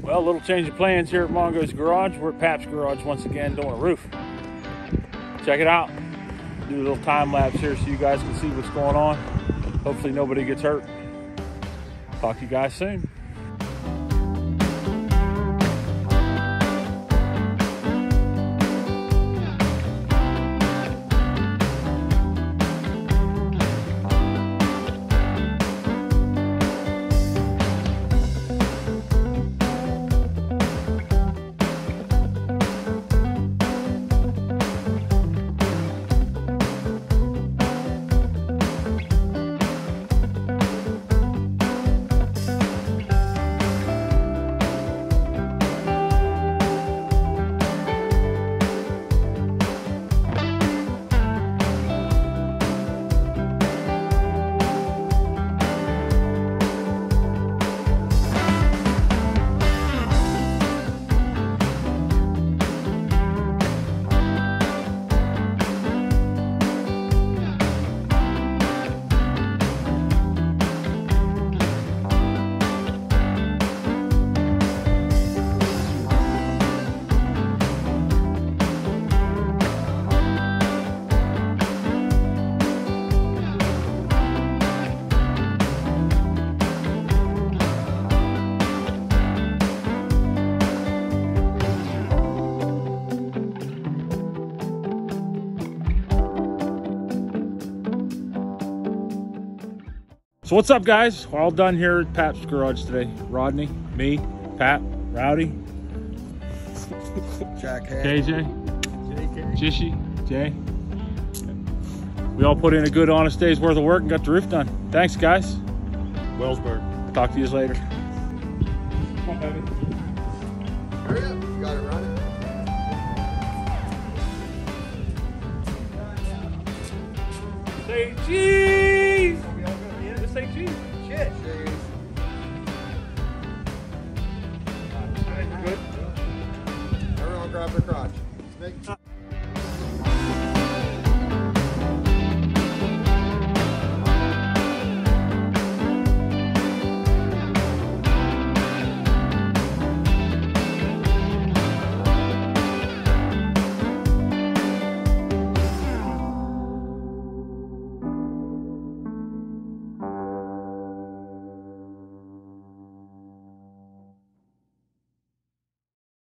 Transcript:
Well, a little change of plans here at Mongo's Garage. We're at Pap's Garage once again doing a roof. Check it out. Do a little time lapse here so you guys can see what's going on. Hopefully nobody gets hurt. Talk to you guys soon. So what's up guys? We're all done here at Pap's Garage today. Rodney, me, Pap, Rowdy, Jack Head. KJ, Jishy, Jay. We all put in a good honest day's worth of work and got the roof done. Thanks guys. Wellsburg. Talk to you later. Come on, baby. Hurry up, you got it running. Say cheese! Cheese. Shit. Good. Everyone grab their crotch.